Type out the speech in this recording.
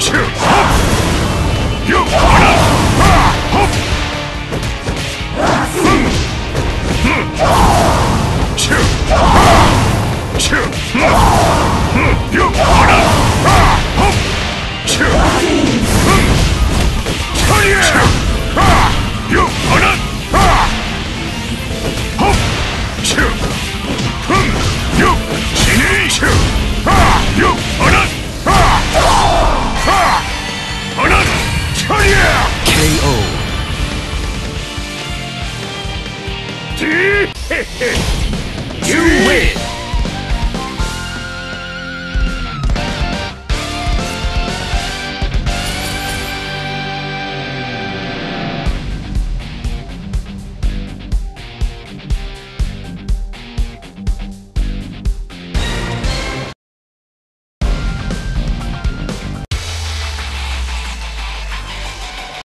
Shoot! KO. You win!